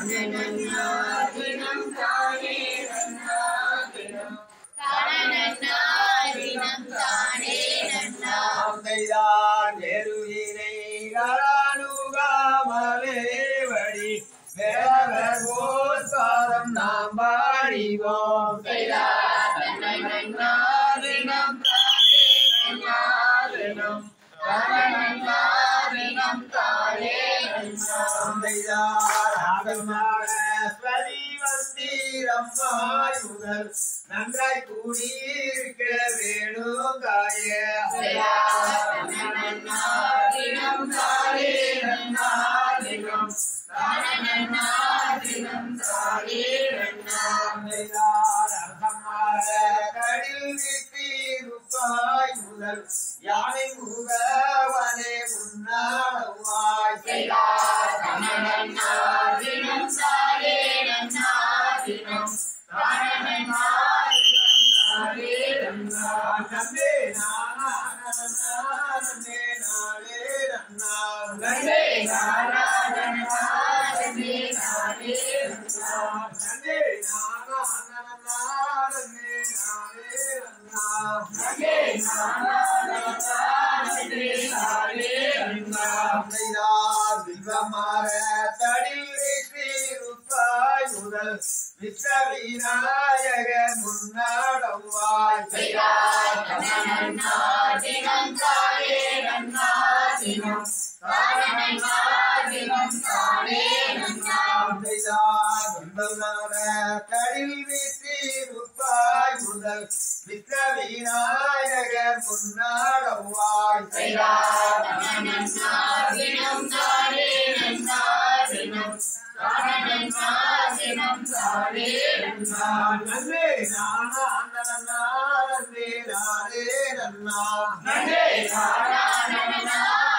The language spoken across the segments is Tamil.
தினம் தானே நன்னா தினம் தானநன்னா தினம் தானே நன்னா அம்மைதான் நெருவினை கரானுகாமலே வழி. வேறவர் போசாரம் நாம் பாடிவோம் நன்னா தினம் தானே நன்னா தினம் தானநன்னா தினம் தானே நன்னா அம்மைதாராகமாஸ்வரி வந்தீரம்மாய் முதல் நன்றாய் கூடியிருக்க வேணும் தாயே யானை தினம் வில்வமாற தடில் வீட்டிருப்பாய் முதல் வித்த விநாயக முன்னாடவாய் தினம் தானநன்னா தினம் தானே நன்னா வில்வமாற தடில் வீட்டிருப்பாய் முதல் வித்த விநாயக முன்னாடவாய் நன்னா தினம் தானே நன்னா தினம் தானநன்னா தினம் தானே நன்னா நன்னே நானா நன்னா நன்னே நானே நன்னா நன்னே நானா நன்னா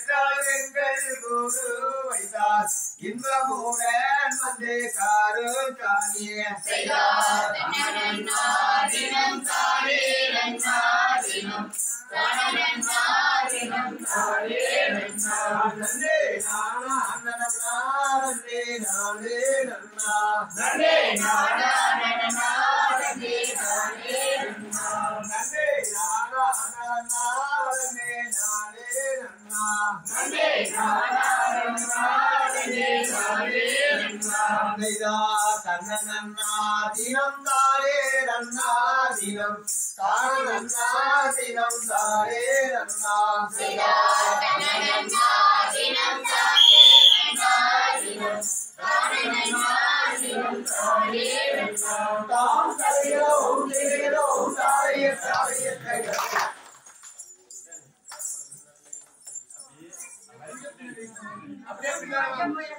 வெற்றால் எங்கள் குரு வைத்தார். இன்பமுடன் வந்து காரு காணிய. நன்னா தினம் தானே நன்னா தினம் நானா நன்னா நன்னே நானே நன்னா நன்னே நானா நன்னா நன்னே நன்னா தினம் தாரே நன்னா தினம் தான தினம் தாரே நன்னா தினம் தாம் தலையோ தாரைய தாரைய. கைகள் Bye.